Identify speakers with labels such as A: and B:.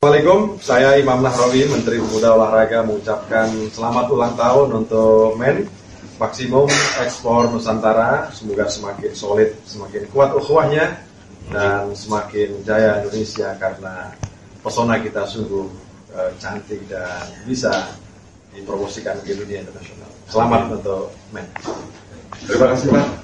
A: Assalamualaikum, saya Imam Nahrawi, Menteri Pemuda Olahraga mengucapkan selamat ulang tahun untuk Men Maksimum Ekspor Nusantara. Semoga semakin solid, semakin kuat ukhuwahnya dan semakin jaya Indonesia karena pesona kita sungguh e, cantik dan bisa dipromosikan ke dunia internasional. Selamat untuk Men.
B: Terima kasih Pak.